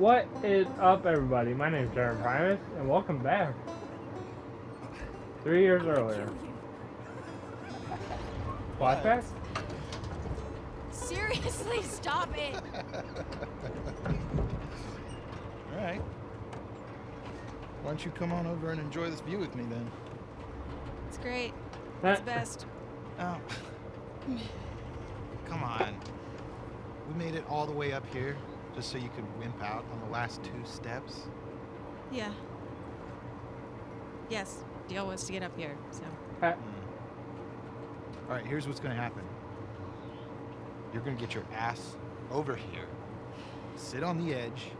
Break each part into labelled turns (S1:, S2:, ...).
S1: What is up, everybody? My name is Javerin Primus, and welcome back. Three years earlier. Flashback?
S2: Seriously, stop it!
S3: All right. Why don't you come on over and enjoy this view with me then?
S2: It's great.
S1: Huh?
S2: It's the best.
S3: Oh. Come on. We made it all the way up here just so you could wimp out on the last two steps.
S2: Yeah. Yes, deal was to get up here, so.
S1: Uh,
S3: All right, here's what's going to happen. You're going to get your ass over here, sit on the edge,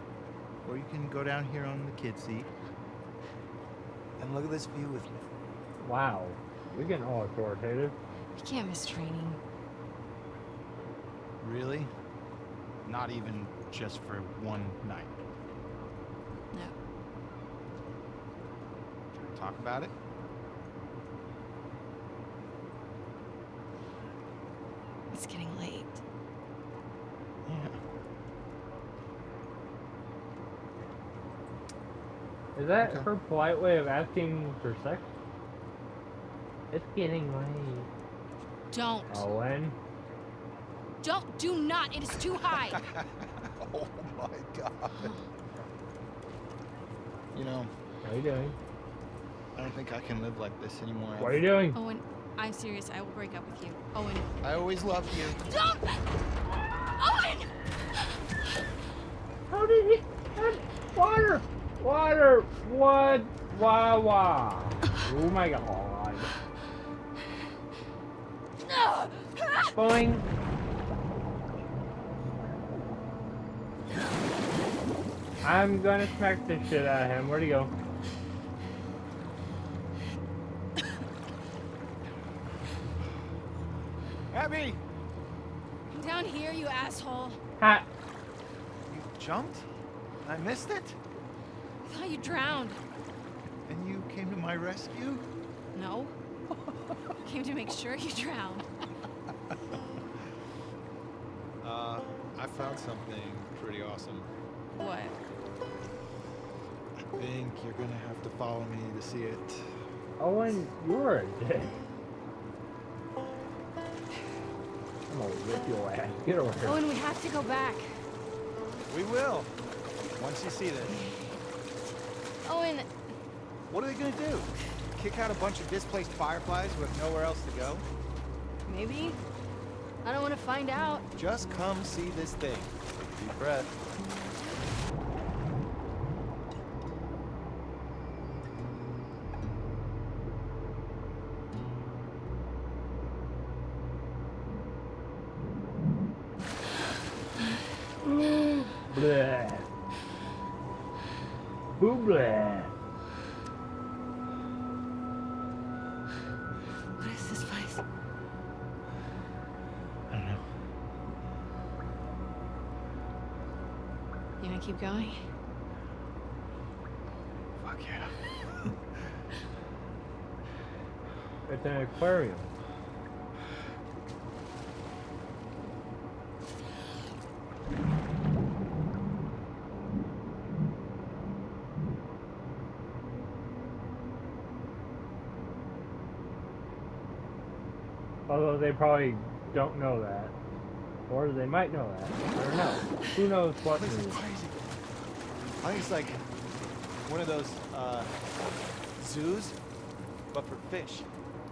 S3: or you can go down here on the kid seat and look at this view with me.
S1: wow. We're getting all authoritative.
S2: You can't miss training.
S3: Really? Not even just for one night.
S2: No.
S3: Talk about it?
S2: It's getting late.
S3: Yeah.
S1: Is that
S3: Okay.
S1: her polite way of asking for sex? It's getting late.
S2: Don't.
S1: Oh, Owen.
S2: Don't. Do not. It is too high.
S3: oh my god. You know,
S1: What are you doing?
S3: I don't think I can live like this anymore.
S1: What are you doing?
S2: Owen, I'm serious. I will break up with you. Owen.
S3: I always loved you.
S2: Don't! Owen!
S1: How did he? That water! Water! What? Wah wah! Oh my god. Boing! I'm gonna smack the shit out of him. Where'd he go?
S3: Abby!
S2: I'm down here, you asshole.
S1: Ha!
S3: You jumped? I missed it?
S2: I thought you drowned.
S3: And you came to my rescue?
S2: No. Came to make sure you drowned.
S4: Uh, I found something pretty awesome.
S2: What?
S4: I think you're gonna have to follow me to see it.
S1: Oh, Owen, you're a dick. I'm gonna whip your ass. Get over here.
S2: Owen, we have to go back.
S4: We will. Once you see this.
S2: Owen,
S4: What are they gonna do? Kick out a bunch of displaced fireflies who have nowhere else to go?
S2: maybe? I don't want to find out.
S4: Just come see this thing. Take a deep breath.
S2: You gonna keep going?
S3: Fuck yeah.
S1: It's an aquarium. Although they probably don't know that. Or they might know that. I don't know. Who knows what
S4: This is crazy. I think it's like one of those uh, zoos, but for fish.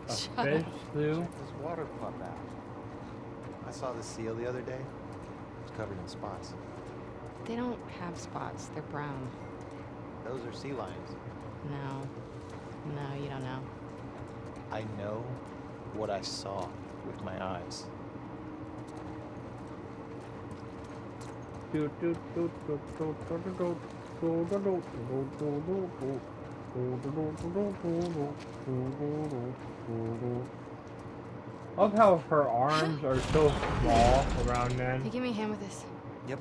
S1: A
S2: Shut
S1: fish
S2: up.
S1: zoo?
S4: Check this water pop out. I saw the seal the other day. It's covered in spots.
S2: They don't have spots. They're brown.
S4: Those are sea lions.
S2: No. No, you don't know.
S4: I know what I saw with my eyes.
S1: Do. Love how her arms are so small around
S2: Hey,
S1: then,
S2: give me a hand with this.
S4: Yep.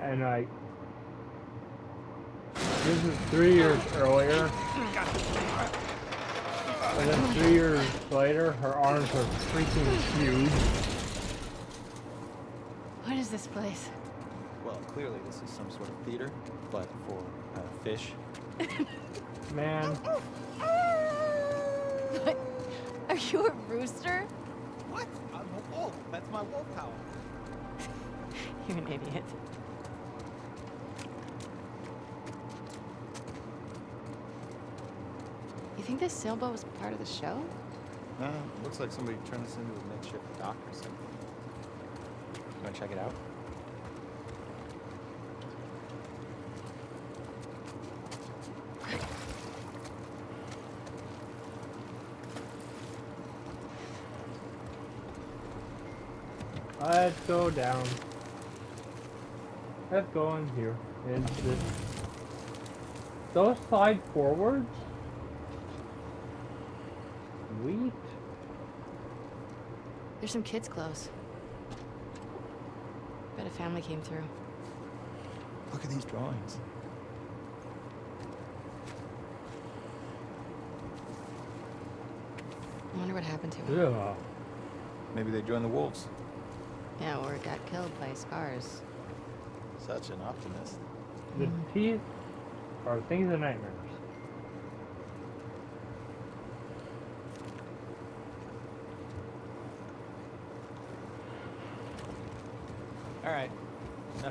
S1: and like this is three years earlier, and then three years later, her arms are freaking huge.
S2: What is this place?
S4: Well, clearly this is some sort of theater, but for uh, fish.
S1: Man,
S2: What? Are you a rooster?
S4: What? I'm a wolf. That's my wolf howl.
S2: You're an idiot. You think this sailboat was part of the show?
S4: Uh, looks like somebody turned this into a makeshift dock or something. You wanna check it out?
S1: let's go down. Let's go in here. And this. Those slide forwards? Sweet.
S2: There's some kids' clothes. Bet a family came through.
S4: Look at these drawings.
S2: I wonder what happened to him.
S1: Yeah.
S4: Maybe they joined the wolves.
S2: Yeah, or got killed by scars.
S4: Such an optimist.
S1: The teeth are things of nightmares.
S4: All right, enough of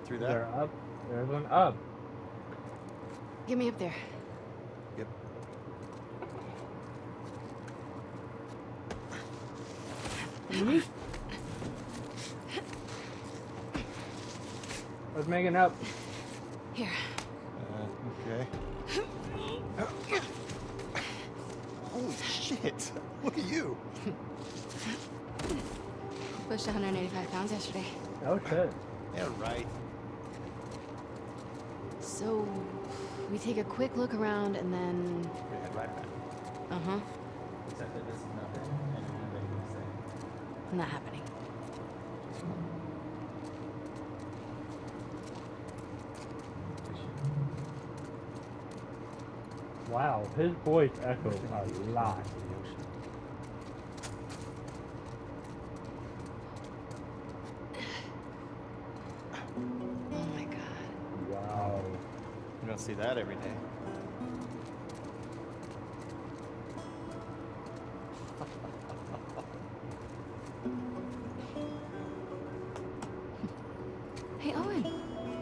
S4: And you can get through that.
S1: They're up. There's one up.
S2: Get me up there.
S4: Yep.
S1: Yeet. Let's make it up.
S2: Here.
S4: Uh, okay. Holy shit! Look at you.
S2: Pushed 185 pounds yesterday.
S1: Oh shit.
S4: Yeah, right.
S2: So, we take a quick look around and then.
S4: Yeah, right back.
S2: Uh huh.
S4: Except that this is nothing, and anybody can say.
S2: Not happening.
S1: Wow, his voice echoes a lot.
S4: See that every day.
S2: Hey, Owen.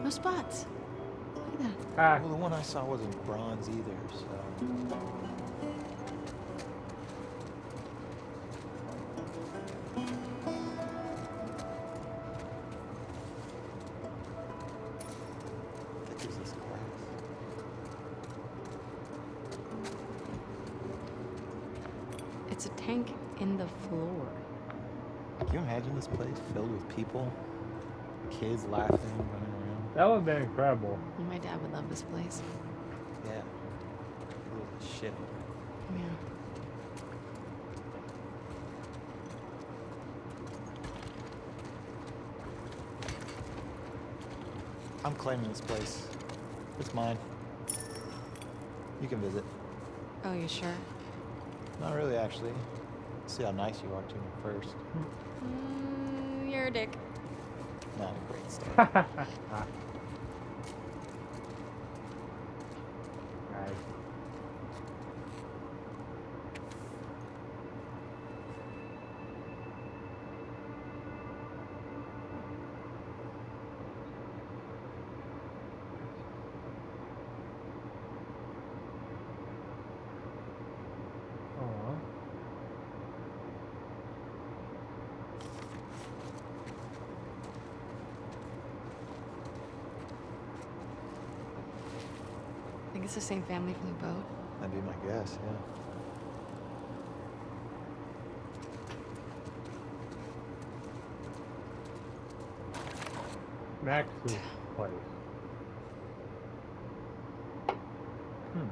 S2: No spots. Look at that.
S1: Ah,
S4: Well, the one I saw wasn't bronze either, so.
S2: Floor.
S4: Can you imagine this place filled with people? Kids laughing, running around?
S1: that would have been incredible.
S2: My dad would love this place.
S4: Yeah. Holy shit.
S2: Yeah.
S4: I'm claiming this place. It's mine. You can visit.
S2: Oh, you sure?
S4: Not really, actually. See how nice you are to me first.
S2: Mm, you're a dick.
S4: Not a great start.
S1: Nice. Aw.
S2: I think it's the same family from the boat.
S4: That'd be my guess, yeah.
S1: Max's place. Hmm.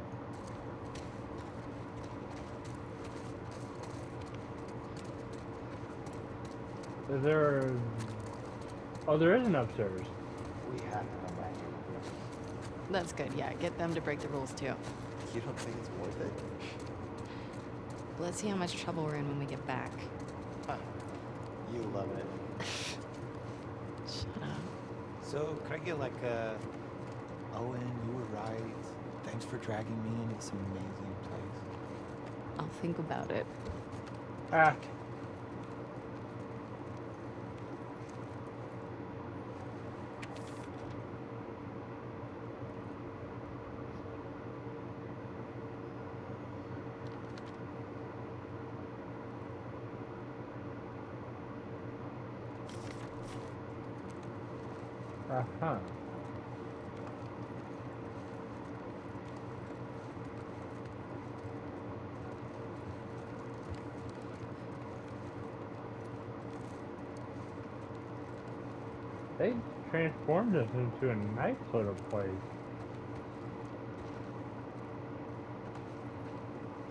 S1: Is there? Oh, there is an upstairs.
S4: We have to come back here.
S2: That's good. Yeah, get them to break the rules too.
S4: You don't think it's worth it?
S2: Let's see how much trouble we're in when we get back.
S4: Huh. You love it.
S2: Shut up.
S4: So, can I get like a. Owen, you were right. Thanks for dragging me into this amazing place.
S2: I'll think about it.
S1: Ah. Uh-huh. They transformed us into a nice little place.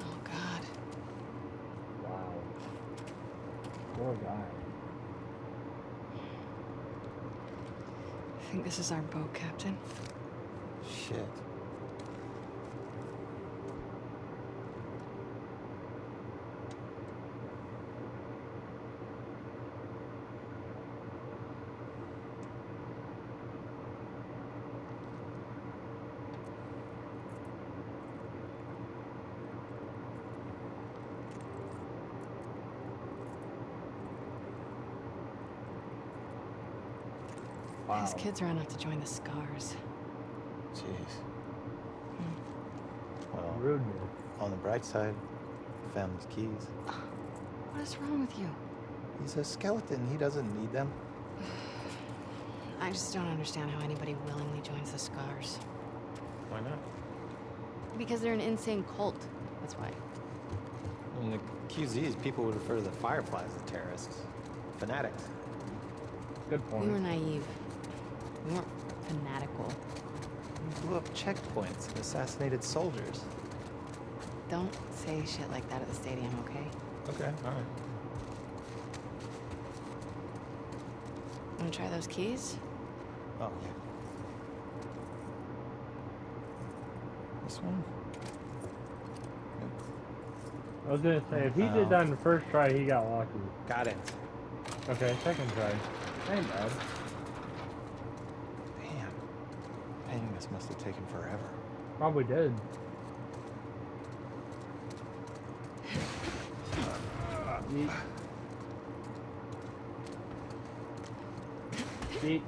S2: Oh God.
S1: Wow. Poor guy.
S2: I think this is our boat, Captain.
S4: Shit.
S2: These kids ran enough to join the Scars.
S4: Jeez. Hmm. Well,
S1: Rudeness.
S4: on the bright side, found his keys.
S2: What is wrong with you?
S4: He's a skeleton. He doesn't need them.
S2: I just don't understand how anybody willingly joins the Scars.
S4: Why not?
S2: Because they're an insane cult. That's why.
S4: In the QZs, people would refer to the Fireflies as terrorists. Fanatics.
S1: Good point.
S2: We were naive. We fanatical.
S4: We blew up checkpoints and assassinated soldiers.
S2: Don't say shit like that at the stadium, okay?
S4: Okay, alright.
S2: Wanna try those keys?
S4: Oh, yeah. This one?
S1: I was gonna say, if he
S4: Oh.
S1: did that in the first try, he got lucky.
S4: Got it.
S1: Okay, second try. Ain't bad.
S4: Damn. Painting this must have taken forever.
S1: Probably did. Yeet. Yeet.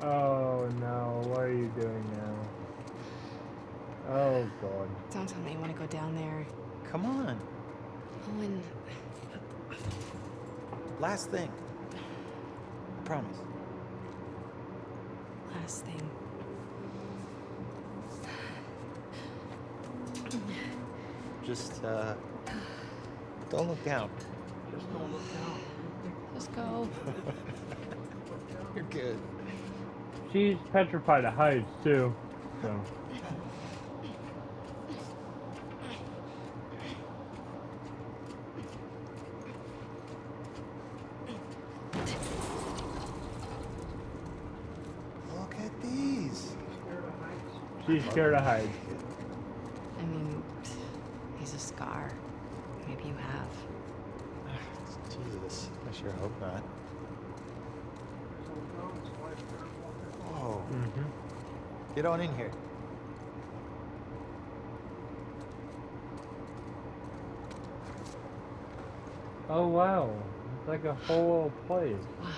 S1: Oh no, what are you doing now? Oh god.
S2: Don't tell me you wanna go down there.
S4: Come on.
S2: Oh, Owen,
S4: Last thing. I promise.
S2: last thing.
S4: Just, uh, don't look down.
S2: Just don't look out. Just go.
S4: You're good.
S1: She's petrified of heights too. So
S4: Look at these.
S1: she's scared of heights.
S2: I mean, he's a scar. Maybe you have.
S4: Jesus. I sure hope not. Whoa.
S1: Mm-hmm.
S4: Get on in here.
S1: Oh wow. It's like a whole old place.
S2: Wow.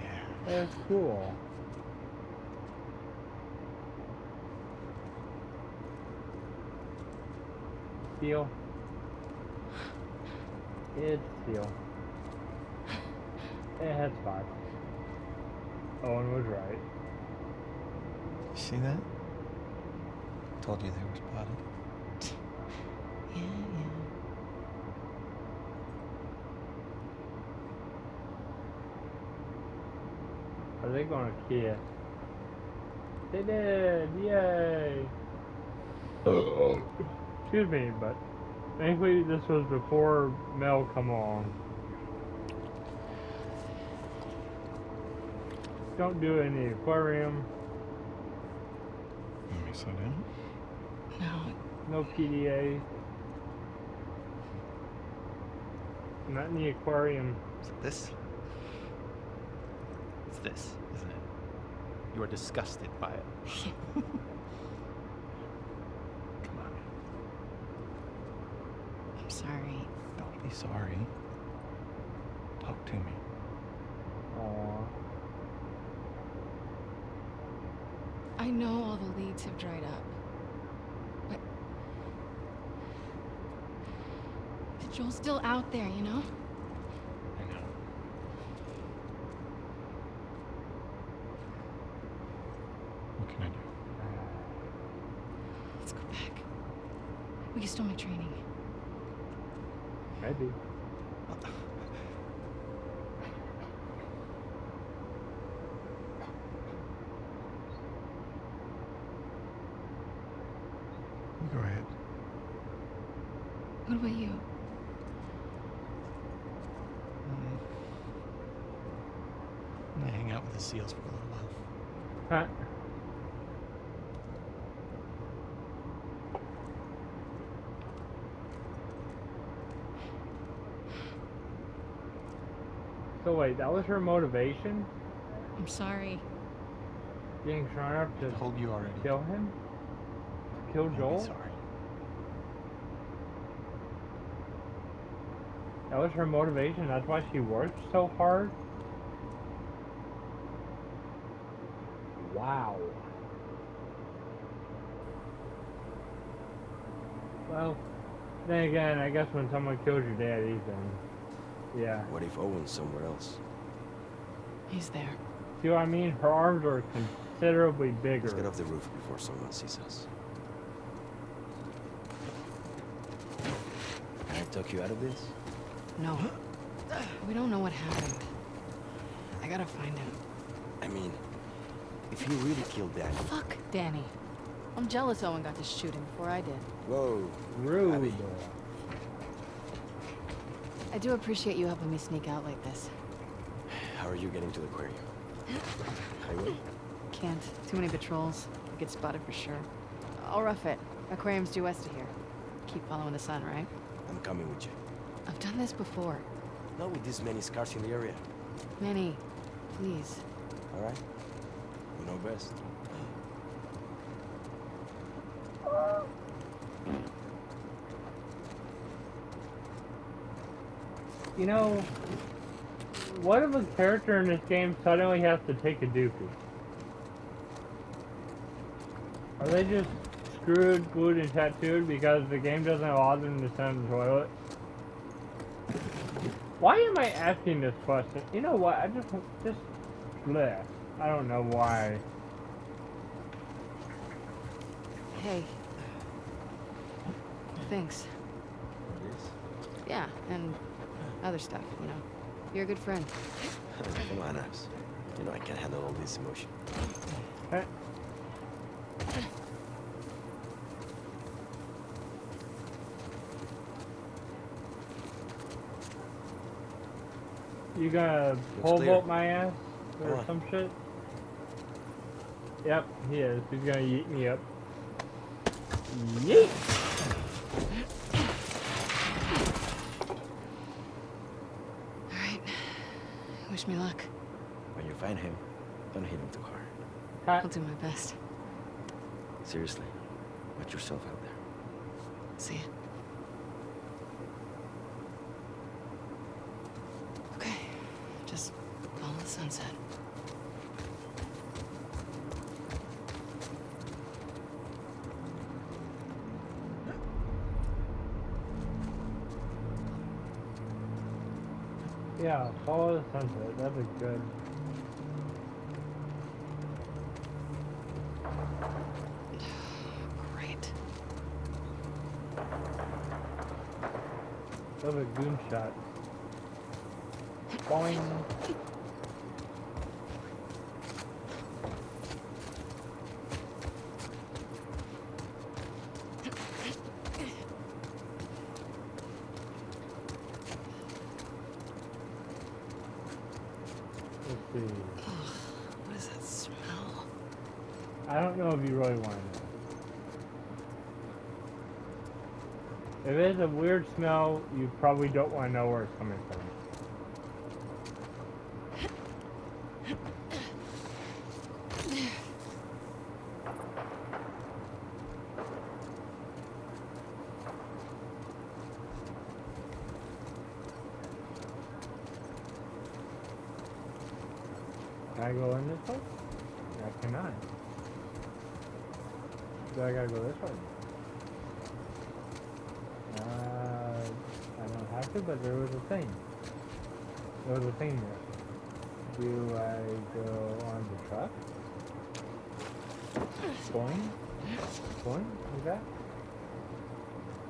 S4: Yeah.
S1: That's cool. Steel. It's steel. It has spots. Owen was right.
S4: You see that? Told you they were spotted.
S2: Yeah, yeah.
S1: Are they gonna kiss? They did! Yay! Excuse me, but thankfully this was before Mel come on. Don't do it in the aquarium.
S3: Let me slow down.
S2: No,
S1: No PDA. Not in the aquarium.
S4: Is it this? It's this, isn't it? You are disgusted by it. Come on.
S2: I'm sorry.
S4: Don't be sorry. Talk to me.
S1: Aw.
S2: I know all the have dried up. But. But Joel's still out there, you know?
S4: I know. What can I do?
S2: Let's go back. We can still make training.
S1: Maybe.
S3: Go ahead.
S2: What about you?
S4: Mm. I'm gonna hang out with the seals for a little while.
S1: Huh? So wait, that was her motivation?
S2: I'm sorry.
S1: Being strong enough
S4: I
S1: to
S4: told you already.
S1: kill him? Kill
S4: Don't
S1: Joel?
S4: sorry.
S1: That was her motivation. That's why she worked so hard. Wow. Well, then again, I guess when someone kills your daddy, then yeah.
S5: What if Owen's somewhere else?
S2: He's there.
S1: See what I mean? Her arms are considerably bigger.
S5: Let's get off the roof before someone sees us. Can I talk you out of this?
S2: No. We don't know what happened. I gotta find him.
S5: I mean, if he really killed Danny.
S2: Fuck Danny. I'm jealous Owen got to shoot him before I did.
S5: Whoa.
S1: Rude.
S5: Abby.
S2: I do appreciate you helping me sneak out like this.
S5: How are you getting to the aquarium? Highway?
S2: Can't. Too many patrols. I get spotted for sure. I'll rough it. Aquarium's due west of here. Keep following the sun, right?
S5: I'm coming with you.
S2: I've done this before.
S5: Not with this many scars in the area.
S2: Many. please.
S5: Alright? You know best.
S1: You know, what if a character in this game suddenly has to take a doofy? Are they just screwed, glued, and tattooed because the game doesn't allow them to send the toilet? Why am I asking this question? You know what? I just, just, bleh. I don't know why.
S2: Hey. Thanks.
S5: This?
S2: Yeah, and other stuff, you know. You're a good friend.
S5: Come on, Abs. You know I can't handle all this emotion.
S1: Eh. You gonna pole
S5: clear.
S1: vault my ass
S5: Come
S1: or
S5: on.
S1: some shit? Yep, he is. He's gonna yeet me up. Yeet!
S2: Wish me luck.
S5: When you find him, don't hit him too hard.
S2: I'll do my best.
S5: Seriously, watch yourself out there.
S2: See ya. Okay. Just follow the sunset.
S1: Yeah, follow the sunset. That'd be good.
S2: Great.
S1: That'd be a goon shot. Boing. Let's see.
S2: What is that smell?
S1: I don't know if you really want to know. If smell, you probably don't want to know where it's coming from. Can I go in this way? I cannot. Do I gotta go this way? Uh, But there was a thing. There was a thing there. Do I go on the truck? Going? Going? Like that?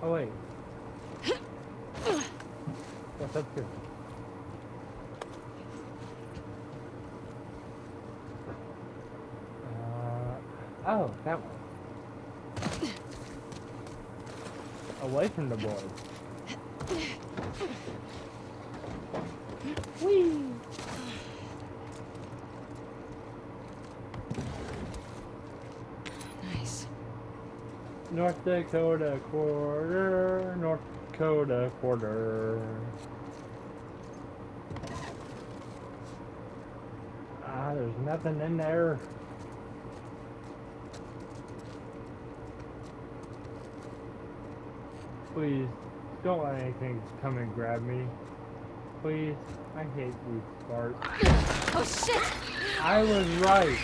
S1: Oh wait. What's up here? Uh, oh, that one. Away from the boy. Whee!
S2: Nice.
S1: North Dakota quarter, North Dakota quarter. Ah, there's nothing in there. Please, don't let anything come and grab me. Please, I hate these parts.
S2: Oh shit!
S1: I was right.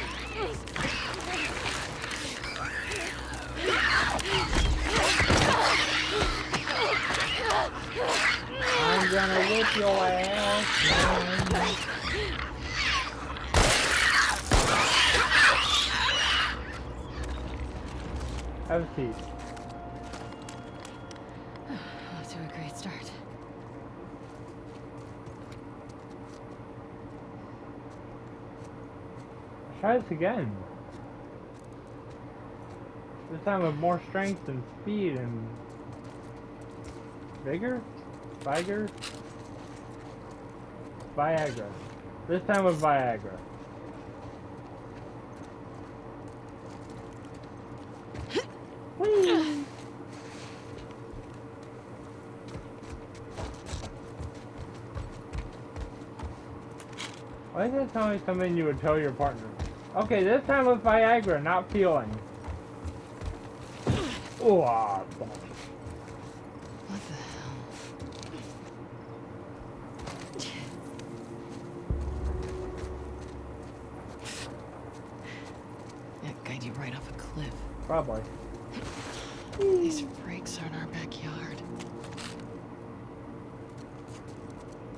S1: I'm gonna whip your ass. man. Have a seat.
S2: Off to a great start.
S1: Try this again. This time with more strength and speed and vigor? Vigor? Viagra. This time with Viagra. Why is it always something you would tell your partner? Okay, this time with Viagra, not feeling. Oh, ah.
S2: What the hell? That guide you right off a cliff.
S1: Probably.
S2: These freaks are in our backyard.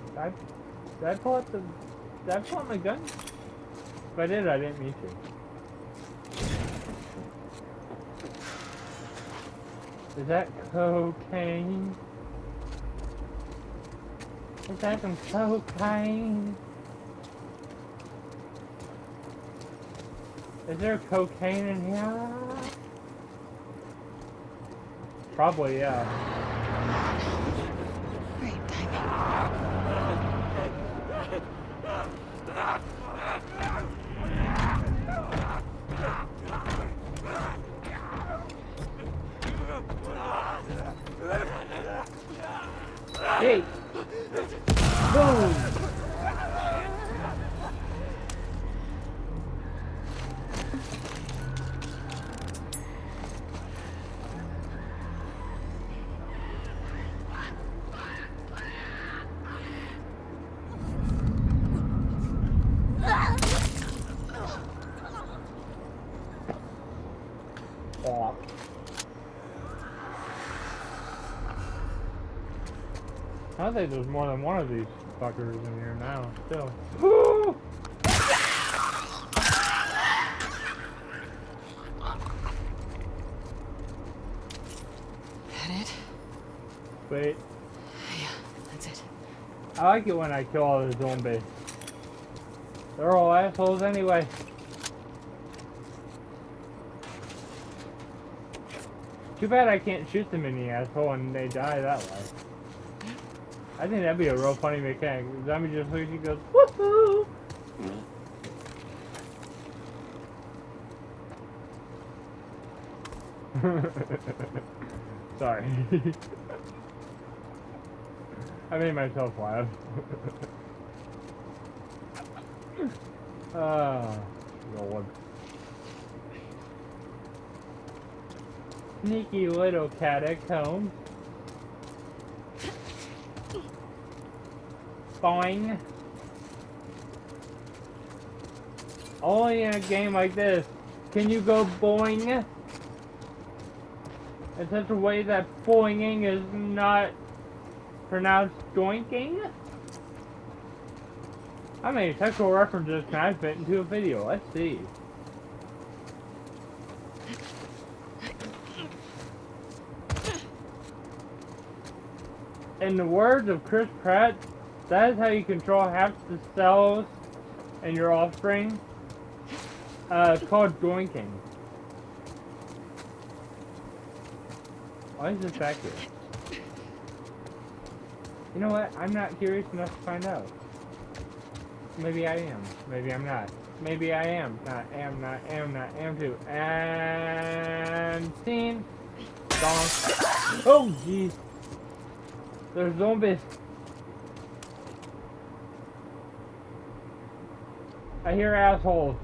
S1: Did I, did I pull out the... Did I pull out my gun? If I did, I didn't mean to. Is that cocaine? Is that some cocaine? Is there cocaine in here? Probably, yeah.
S2: Great timing.
S1: Hey! Boom! Aw. I think there's more than one of these fuckers in here now, still. Woo!
S2: That it?
S1: Wait,
S2: Yeah, that's it.
S1: I like it when I kill all the zombies. They're all assholes anyway. Too bad I can't shoot them in the asshole and they die that way. I think that'd be a real funny mechanic. Zombie just looks and goes, woohoo! Sorry. I made myself laugh. Ah, Lord. Sneaky little catacombs. Boing. Only in a game like this can you go boing in such a way that boinging is not pronounced doinking. How many sexual references can I fit into a video? Let's see. In the words of Chris Pratt, that is how you control half the cells in your offspring. Uh, it's called doinking. Why is this back here? You know what? I'm not curious enough to find out. Maybe I am. Maybe I'm not. Maybe I am. Not am, not am, not am too. And scene. Gone. Oh jeez. There's zombies. I hear assholes.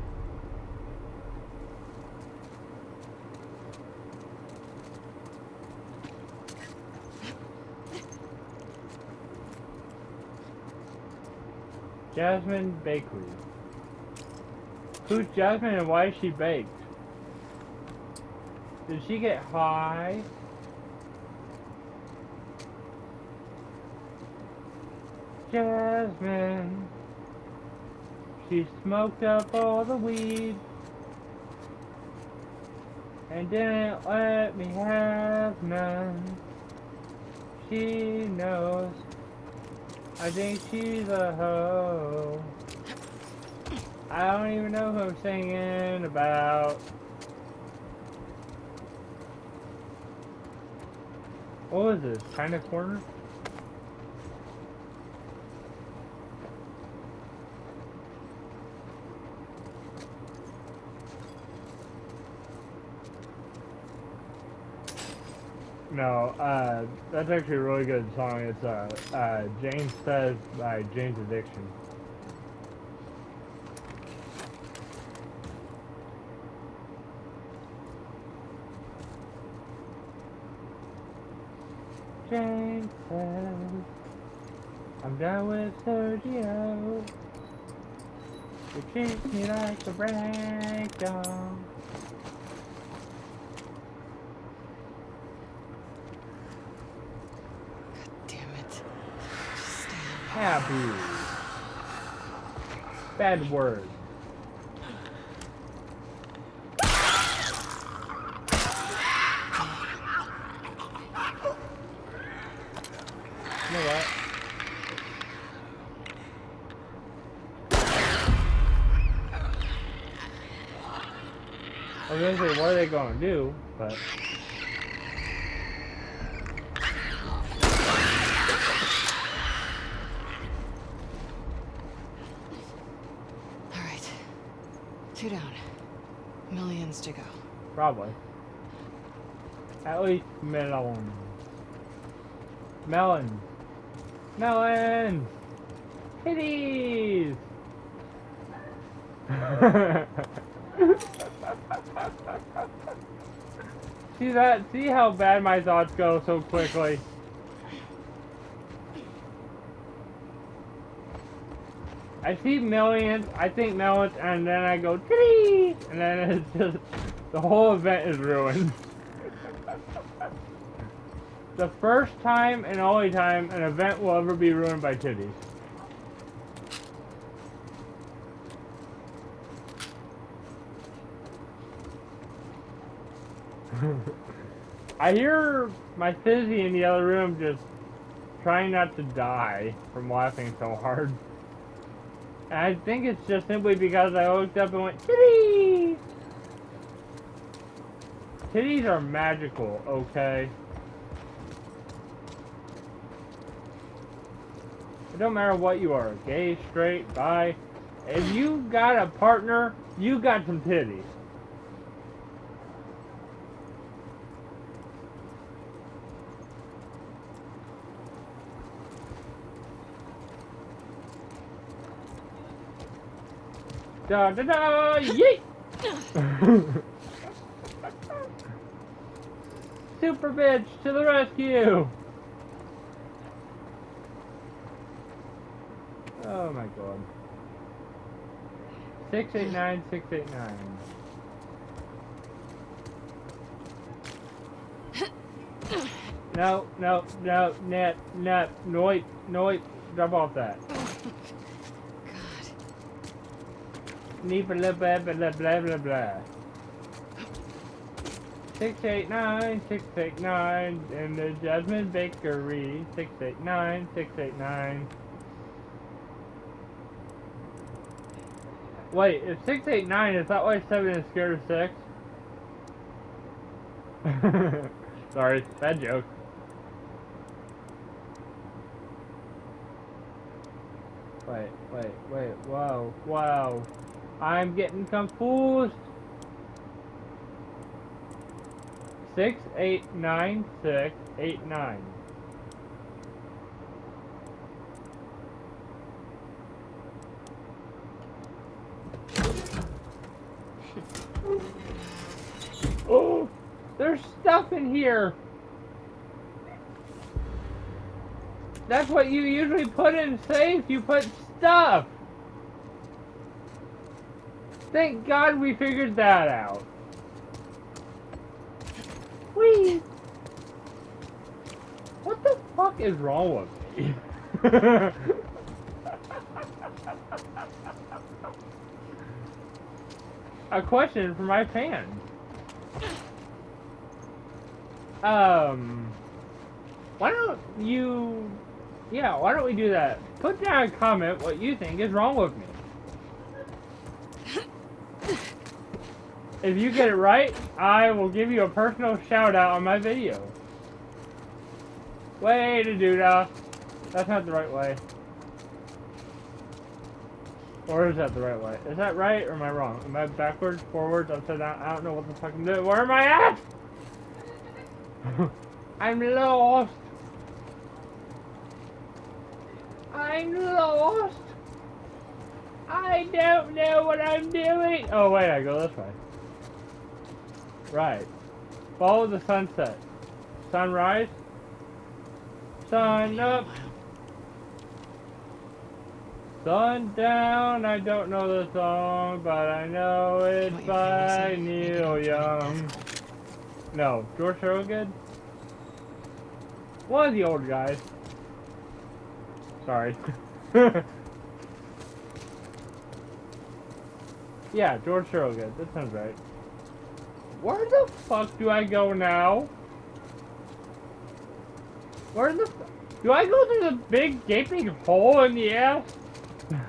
S1: Jasmine Bakery. Who's Jasmine and why is she baked? Did she get high? Jasmine. She smoked up all the weed. And didn't let me have none. She knows. I think she's a hoe. I don't even know who I'm singing about. What was this? China corner? No, uh, that's actually a really good song. It's uh, uh, Jane Says by Jane's Addiction. Jane says, I'm done with Sergio. You treat me like a rag doll.
S2: Damn it. Just stand.
S1: Happy. Bad word. You know what? I was gonna say, what are they gonna do? But
S2: All right. Two down. Millions to go.
S1: Probably. At least melon. Melon. Melon! Kitties! see that? See how bad my thoughts go so quickly? I see millions, I think melons, and then I go titties, and then it's just the whole event is ruined. the first time and only time an event will ever be ruined by titties. I hear my fizzy in the other room just trying not to die from laughing so hard. And I think it's just simply because I looked up and went, titties! Titties are magical, okay? It don't matter what you are, gay, straight, bi, if you got a partner, you got some titties. Da da da! Yeet! Super bitch to the rescue! Oh my god. 689, 689. No, no, no, net, net, noip, noip, drop off that.
S2: God.
S1: Need blah blah blah blah blah blah blah. Six eight nine, six eight nine, in the Jasmine Bakery. Six eight nine, six eight nine. Wait, if six eight nine, is that why seven is scared of six? Sorry, bad joke. Wait, wait, wait, whoa, whoa. I'm getting confused. Six, eight, nine, six, eight, nine. oh, there's stuff in here. That's what you usually put in safe. You put stuff. Thank God we figured that out. Whee! What the fuck is wrong with me? A question for my fans. Um, why don't you, yeah, why don't we do that? Put down a comment what you think is wrong with me. If you get it right, I will give you a personal shout out on my video. Way to do that. That's not the right way. Or is that the right way? Is that right or am I wrong? Am I backwards, forwards, upside down? I don't know what the fuck I'm doing. Where am I at? I'm lost. I'm lost. I don't know what I'm doing. Oh wait, I go this way. Right. Follow the sunset. Sunrise. Sun up. Sun down. I don't know the song, but I know it's
S2: What
S1: by Neil Young. No, George Thorogood? One of the old guys. Sorry. yeah, George Thorogood. That sounds right. Where the fuck do I go now? Where the Do I go through the big gaping hole in the ass?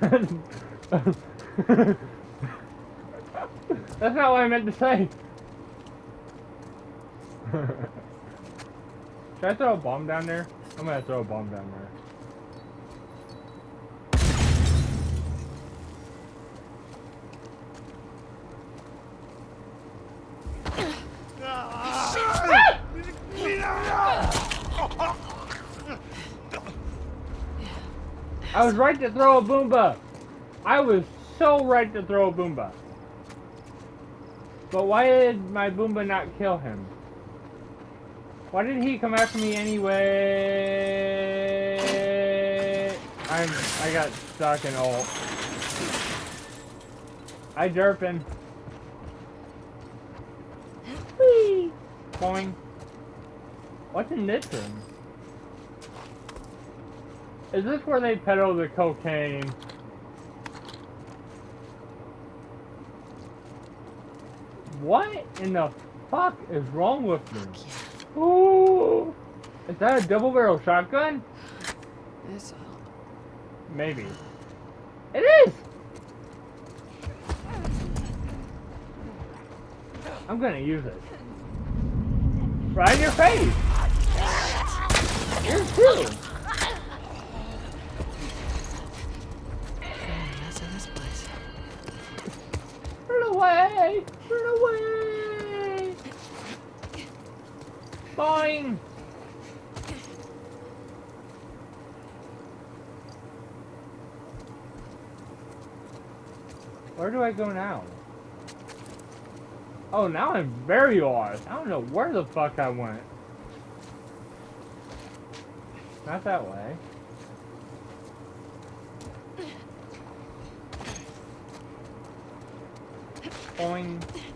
S1: That's not what I meant to say. Should I throw a bomb down there? I'm gonna throw a bomb down there. I was right to throw a boomba. I was so right to throw a boomba. But why did my boomba not kill him? Why did he come after me anyway? I'm I got stuck in ult. I derping. Whee! Boing. What's in this room? Is this where they peddle the cocaine? What in the fuck is wrong with me? Ooh! Is that a double barrel shotgun? Maybe. It is! I'm gonna use it. Right in your face! Yours too! Where do I go now? Oh, now I'm very lost. I don't know where the fuck I went. Not that way. Boing.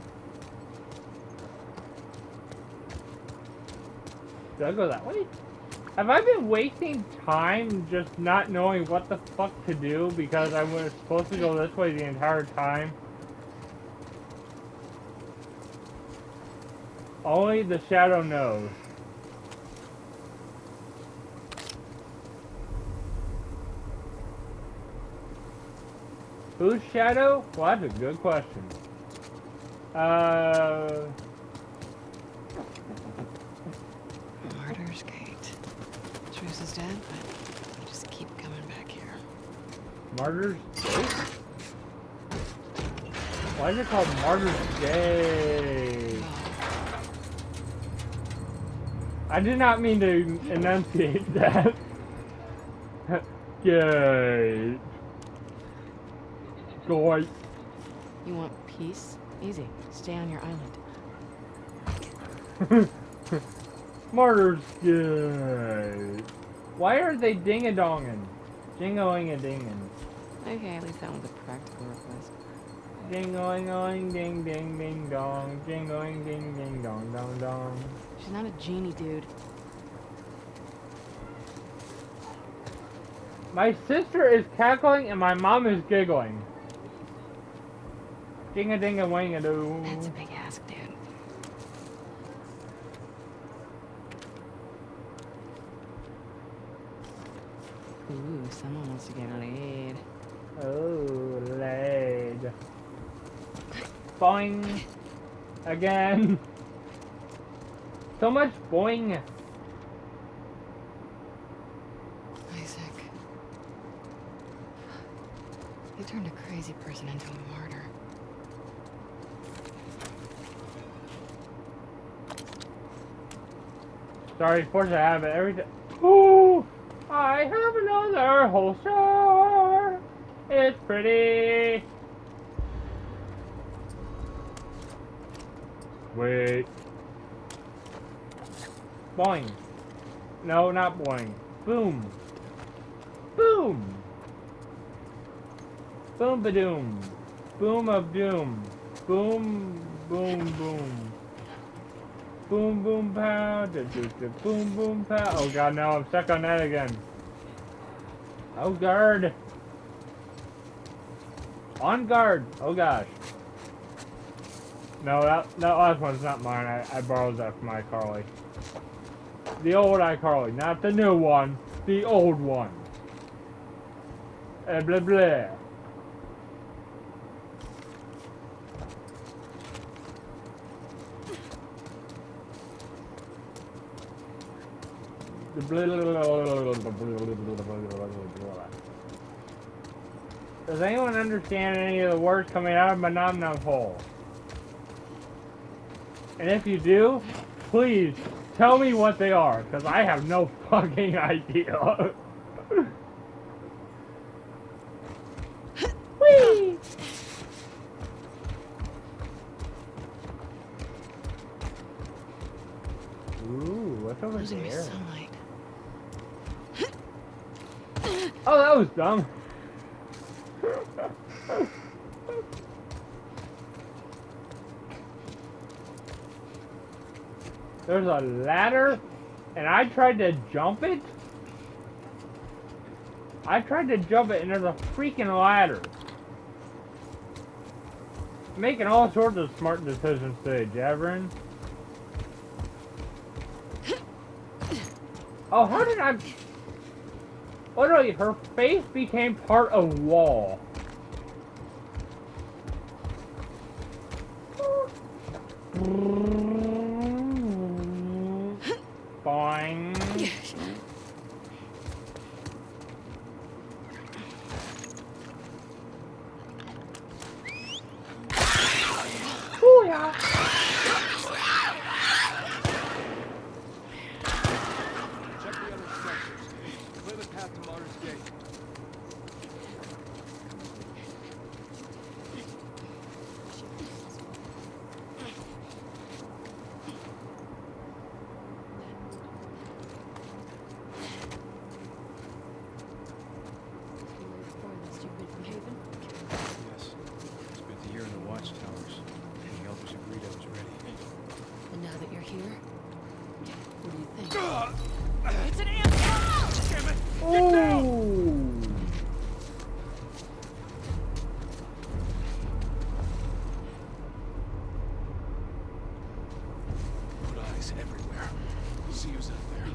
S1: I go that way? Have I been wasting time just not knowing what the fuck to do because I was supposed to go this way the entire time? Only the shadow knows. Whose shadow? Well, that's a good question. Uh,
S2: Martyr's Gate. Truce is dead, but I just keep coming back here.
S1: Martyrs Gate? Why is it called Martyrs Gate? I did not mean to enunciate that. Gate. Gate.
S2: You want peace? Easy. Stay on your island.
S1: Martyrs Gate. Why are they ding-a-donging? Jingoing-a-dinging.
S2: Okay, at least that one's a practical request.
S1: Ding-oing-oing, ding-ding-ding-dong. Ding-oing, ding-ding-dong, dong-dong.
S2: She's not a genie, dude.
S1: My sister is cackling and my mom is giggling. Ding a ding a wing a doo.
S2: That's a big ask, dude. Ooh, someone wants to get laid.
S1: Oh, laid. Boing. Again. So much boing.
S2: Isaac. You turned a crazy person into a martyr.
S1: Sorry, force of habit. Every time. I have another holster. It's pretty. Wait. Boing. No, not boing. Boom. Boom. Boom ba doom. Boom of doom. Boom, boom, boom, boom. Boom, pow. da, da, da, Boom, boom, pow. Oh god, no, I'm stuck on that again. Oh, guard. On guard. Oh gosh. No, that, that last one's not mine. I, I borrowed that from iCarly. The old iCarly, not the new one. The old one. Eh, blah, blah. Does anyone understand any of the words coming out of my nom nom hole? And if you do, please tell me what they are, because I have no fucking idea. Whee! Ooh, what's over
S2: Losing my
S1: there?
S2: sunlight.
S1: Oh, that was dumb. There's a ladder, and I tried to jump it. I tried to jump it, and there's a freaking ladder. Making all sorts of smart decisions today, Javerin. Oh, how did I... Literally, her face became part of wall. Boing. yeah.
S6: Check the other structures. Clear the path to Martyr's Gate.
S7: Yes. Spent the year in the watchtowers. The elders agreed I was ready.
S8: And now that you're here, what do you think? It's an ant!
S1: Oh.
S6: Put eyes everywhere. See who's out there.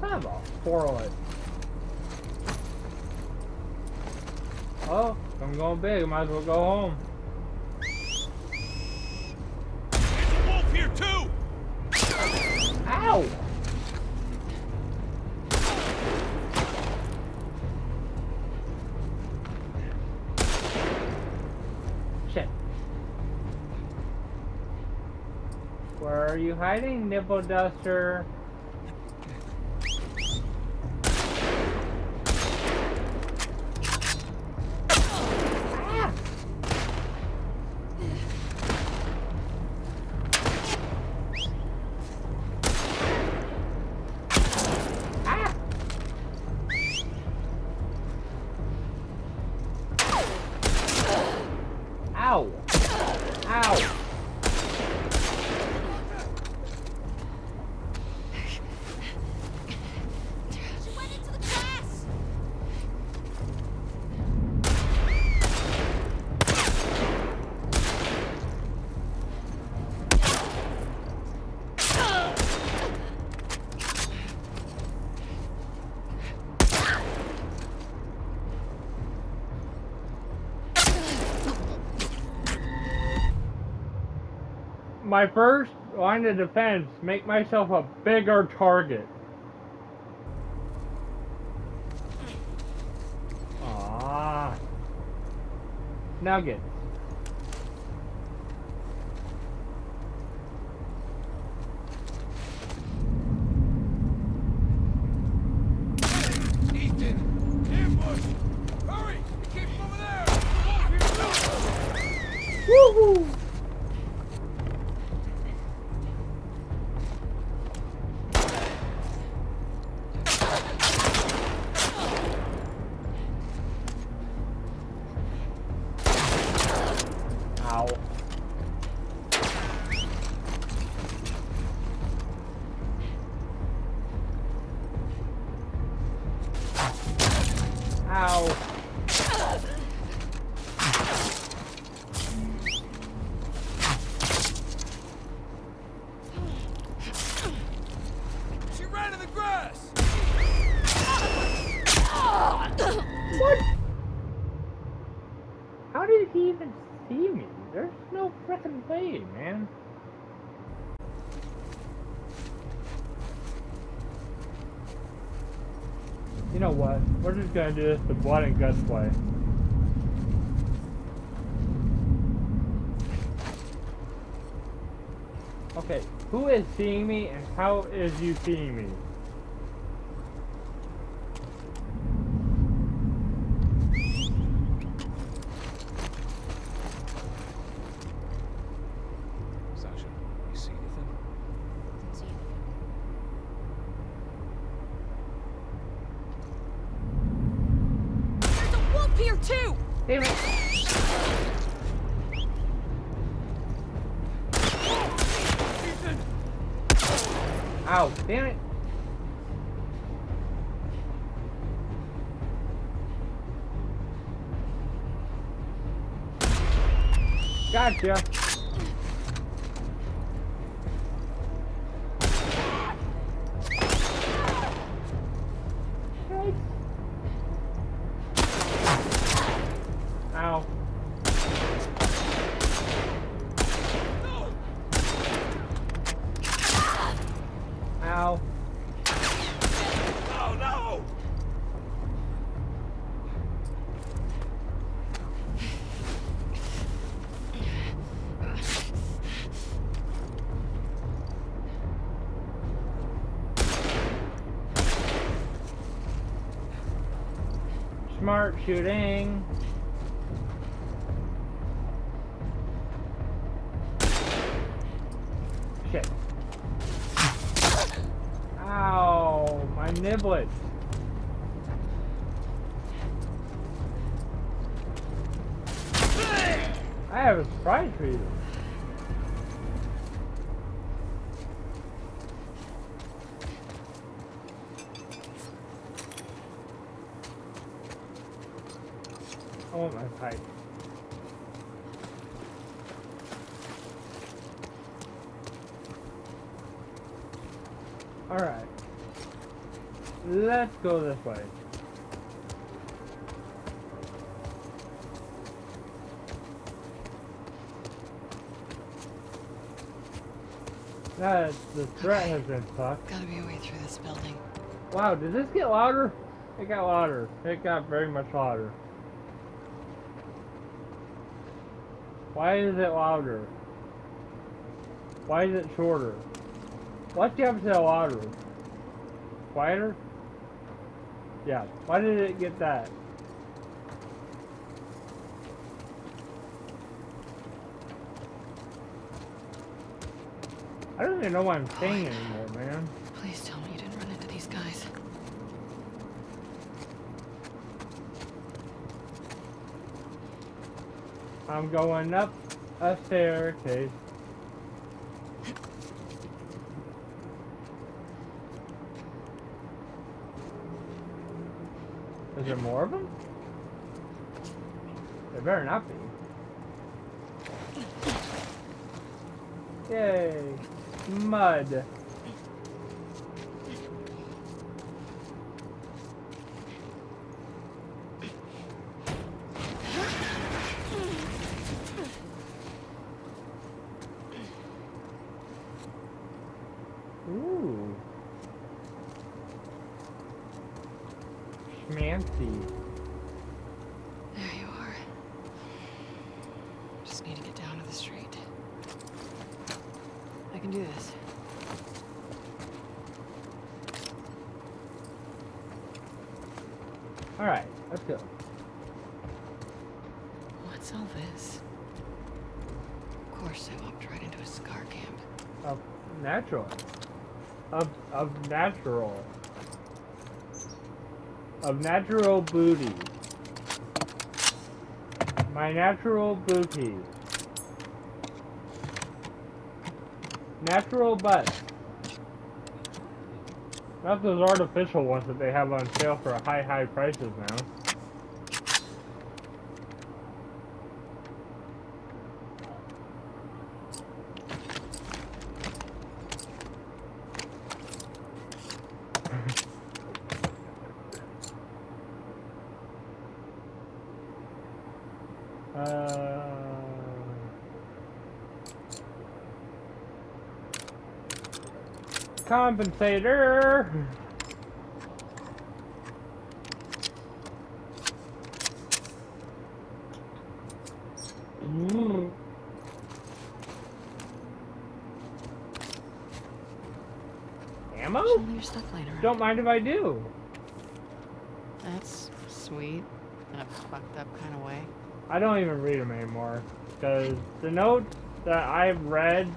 S1: Son of a. Oh, I'm going big. Might as well go home.
S6: Wolf here too!
S1: Ow! Shit. Where are you hiding, nipple duster? My first line of defense, make myself a bigger target. Ah. Nuggets. Just gonna do this the blood and guts way. Okay, who is seeing me and how is you seeing me? Smart shooting. I want my pipe. Alright. Let's go this way. That the threat has been fucked.
S8: Gotta be a way through this building.
S1: Wow, did this get louder? It got louder. It got very much louder. Why is it louder? Why is it shorter? Have to say louder? Quieter? Yeah. Why did it get that? I don't even know why I'm saying anymore, man.
S8: Please tell me you didn't run into these guys.
S1: I'm going up a staircase. Is there more of them? There better not be. Yay! Mud. Ooh. Schmancy.
S8: There you are. Just need to get down to the street. I can do this.
S1: Alright, let's go.
S8: What's all this? Of course, I walked right into a scar camp.
S1: Of natural. Of of natural. Of natural booty. My natural booty. Natural butt. Not those artificial ones that they have on sale for high, high prices now. Compensator. Mm. Ammo?
S8: Your stuff laying.
S1: Don't mind if I do.
S2: That's sweet. In a fucked up kind of way.
S1: I don't even read them anymore because the notes that I've read,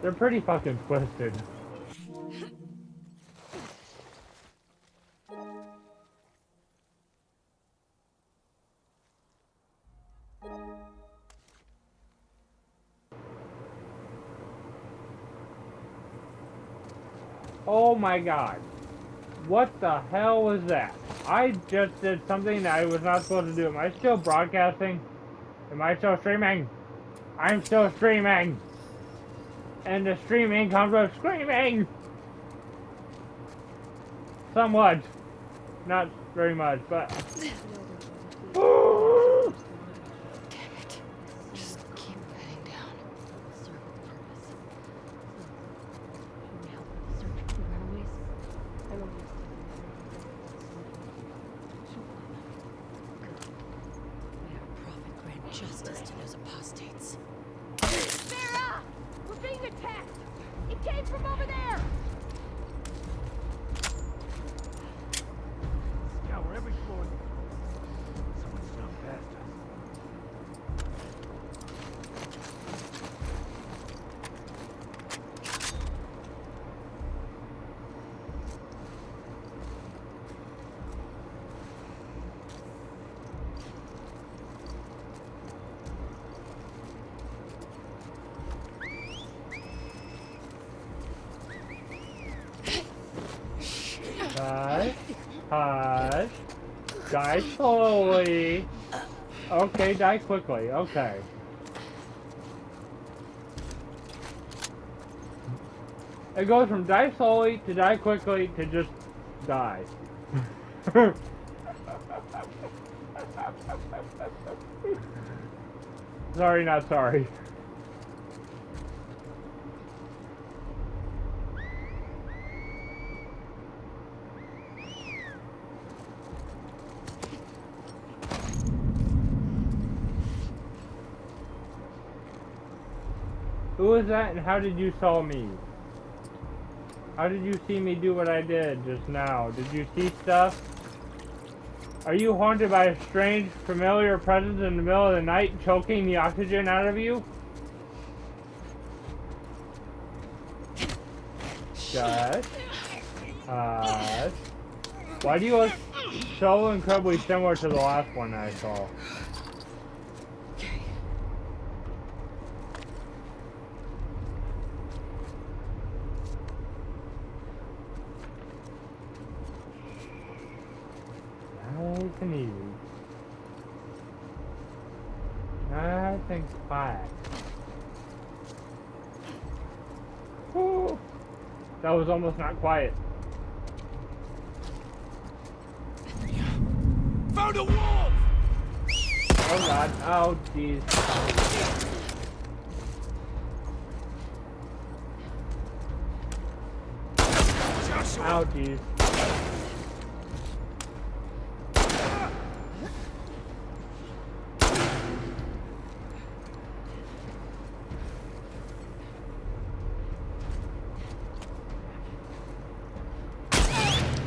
S1: they're pretty fucking twisted. My god. What the hell was that? I just did something that I was not supposed to do. Am I still broadcasting? Am I still streaming? I'm still streaming. And the streaming comes with screaming. Somewhat. Not very much, but.
S8: Damn it. Just keep heading down. May our prophet grant justice to those apostates.
S9: Sarah! We're being attacked! It came from over there!
S6: Scour every floor.
S1: Hush. Die slowly. Okay, die quickly. Okay. It goes from die slowly to die quickly to just die. sorry, not sorry. Who was that and how did you saw me? How did you see me do what I did just now? Did you see stuff? Are you haunted by a strange, familiar presence in the middle of the night choking the oxygen out of you? Shush. Hush. Why do you look so incredibly similar to the last one I saw? Nice and easy. Quiet. Woo! That was almost not quiet.
S6: Found a wolf!
S1: Oh god. Oh jeez. Oh jeez.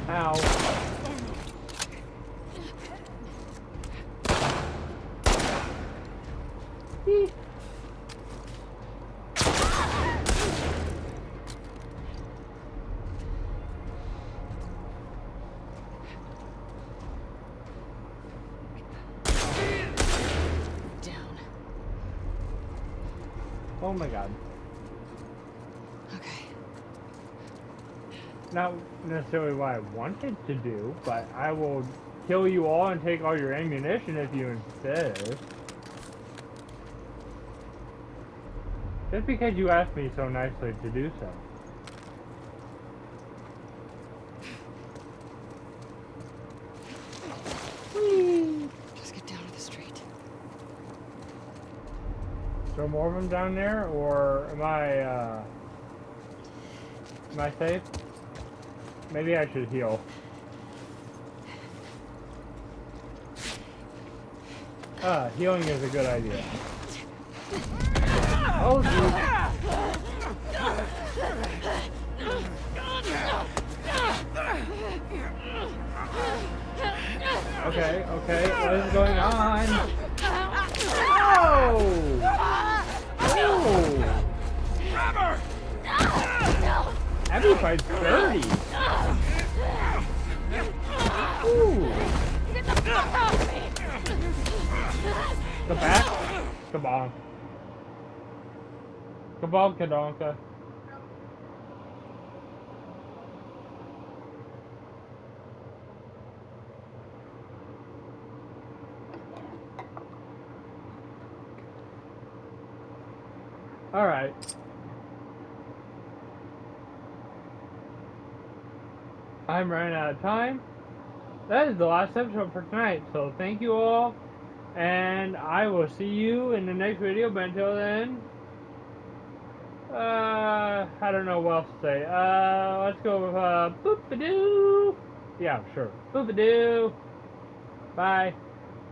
S1: Ow. Eek.
S2: Down.
S1: Oh my god.
S2: Okay.
S1: Not necessarily what I wanted to do, but I will kill you all and take all your ammunition if you insist. Just because you asked me so nicely to do so.
S2: Just get down to the street.
S1: More of them down there, or am I, uh... Am I safe? Maybe I should heal. Ah, healing is a good idea. Oh, geez. Okay, okay, what is going on? Oh! Oh! Abby fights dirty. Ooh. The back? Kabong. Kabong kadonka. Alright. I'm running out of time. That is the last episode for tonight, so thank you all. And I will see you in the next video, but until then, uh, I don't know what else to say. Uh, let's go with, uh, boop-a-doo. Yeah, sure. Boop-a-doo. Bye.